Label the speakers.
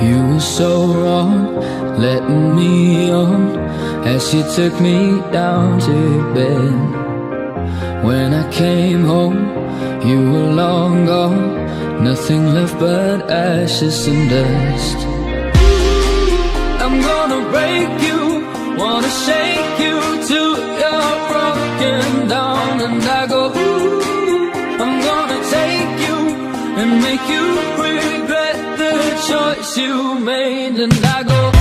Speaker 1: You were so wrong, letting me on As you took me down to bed. When I came home, you were long gone Nothing left but ashes and dust. I'm gonna break you, wanna shake you Till you're broken down And I go, ooh, I'm gonna take you And make you choice you made And I go